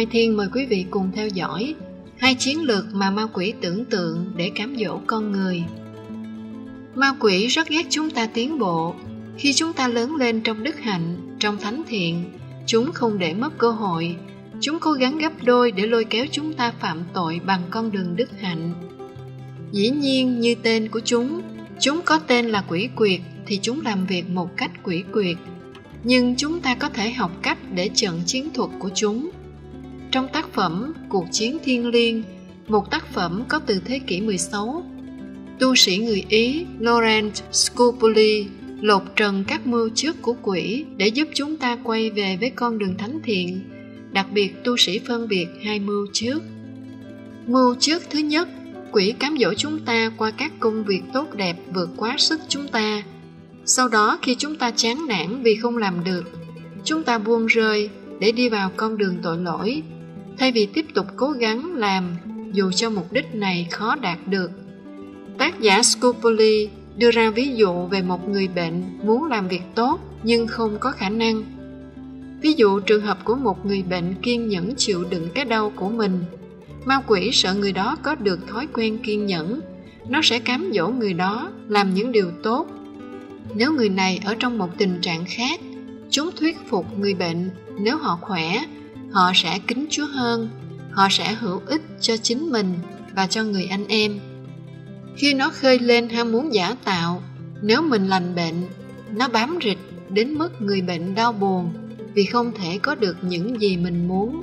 Mai Thiên mời quý vị cùng theo dõi hai chiến lược mà ma quỷ tưởng tượng để cám dỗ con người. Ma quỷ rất ghét chúng ta tiến bộ. Khi chúng ta lớn lên trong đức hạnh, trong thánh thiện, chúng không để mất cơ hội. Chúng cố gắng gấp đôi để lôi kéo chúng ta phạm tội bằng con đường đức hạnh. Dĩ nhiên như tên của chúng, chúng có tên là quỷ quyệt thì chúng làm việc một cách quỷ quyệt. Nhưng chúng ta có thể học cách để trận chiến thuật của chúng trong tác phẩm Cuộc chiến thiên liêng, một tác phẩm có từ thế kỷ 16, tu sĩ người Ý Laurent Scupoli lột trần các mưu trước của quỷ để giúp chúng ta quay về với con đường thánh thiện. Đặc biệt tu sĩ phân biệt hai mưu trước. Mưu trước thứ nhất, quỷ cám dỗ chúng ta qua các công việc tốt đẹp vượt quá sức chúng ta. Sau đó khi chúng ta chán nản vì không làm được, chúng ta buông rơi để đi vào con đường tội lỗi thay vì tiếp tục cố gắng làm dù cho mục đích này khó đạt được. Tác giả Scopoli đưa ra ví dụ về một người bệnh muốn làm việc tốt nhưng không có khả năng. Ví dụ trường hợp của một người bệnh kiên nhẫn chịu đựng cái đau của mình. Ma quỷ sợ người đó có được thói quen kiên nhẫn, nó sẽ cám dỗ người đó làm những điều tốt. Nếu người này ở trong một tình trạng khác, chúng thuyết phục người bệnh nếu họ khỏe họ sẽ kính Chúa hơn, họ sẽ hữu ích cho chính mình và cho người anh em. Khi nó khơi lên ham muốn giả tạo, nếu mình lành bệnh, nó bám rịch đến mức người bệnh đau buồn vì không thể có được những gì mình muốn.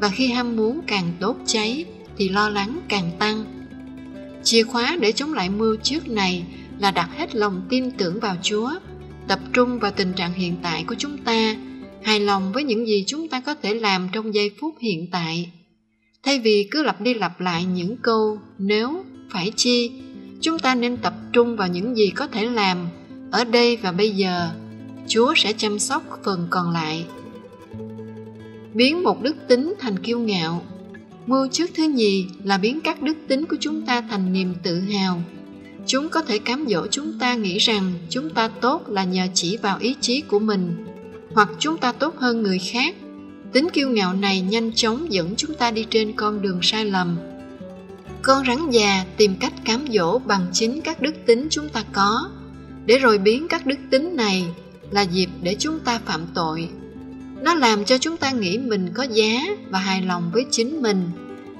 Và khi ham muốn càng tốt cháy thì lo lắng càng tăng. Chìa khóa để chống lại mưu trước này là đặt hết lòng tin tưởng vào Chúa, tập trung vào tình trạng hiện tại của chúng ta hài lòng với những gì chúng ta có thể làm trong giây phút hiện tại. Thay vì cứ lặp đi lặp lại những câu, nếu phải chi, chúng ta nên tập trung vào những gì có thể làm ở đây và bây giờ. Chúa sẽ chăm sóc phần còn lại. Biến một đức tính thành kiêu ngạo. Mưu trước thứ nhì là biến các đức tính của chúng ta thành niềm tự hào. Chúng có thể cám dỗ chúng ta nghĩ rằng chúng ta tốt là nhờ chỉ vào ý chí của mình hoặc chúng ta tốt hơn người khác. Tính kiêu ngạo này nhanh chóng dẫn chúng ta đi trên con đường sai lầm. Con rắn già tìm cách cám dỗ bằng chính các đức tính chúng ta có. Để rồi biến các đức tính này là dịp để chúng ta phạm tội. Nó làm cho chúng ta nghĩ mình có giá và hài lòng với chính mình.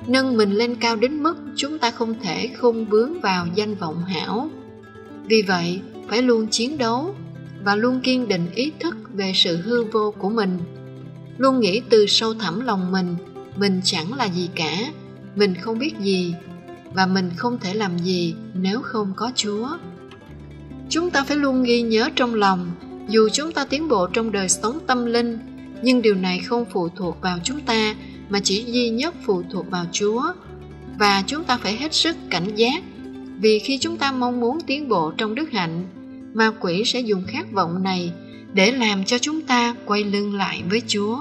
Nâng mình lên cao đến mức chúng ta không thể không vướng vào danh vọng hảo. Vì vậy, phải luôn chiến đấu và luôn kiên định ý thức về sự hư vô của mình. Luôn nghĩ từ sâu thẳm lòng mình mình chẳng là gì cả, mình không biết gì, và mình không thể làm gì nếu không có chúa. Chúng ta phải luôn ghi nhớ trong lòng, dù chúng ta tiến bộ trong đời sống tâm linh, nhưng điều này không phụ thuộc vào chúng ta, mà chỉ duy nhất phụ thuộc vào chúa. Và chúng ta phải hết sức cảnh giác, vì khi chúng ta mong muốn tiến bộ trong đức hạnh, ma quỷ sẽ dùng khát vọng này để làm cho chúng ta quay lưng lại với chúa.